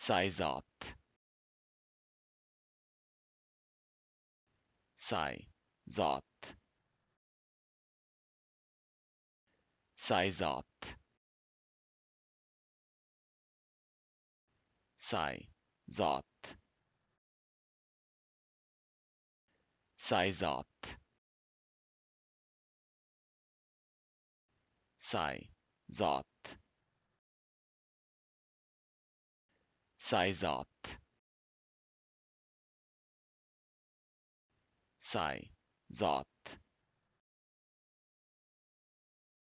Psyzot. Psyzot. Psyzot. Psyzot. Psyzot. Psyzot. Psyzot. Psyzot.